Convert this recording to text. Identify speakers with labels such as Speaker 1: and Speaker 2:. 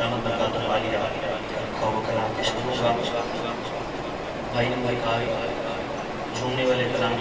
Speaker 1: رحمت برکات والیہ خواب و کلام کے شروع گا بھائی نمبر کار جھومنے والے کلام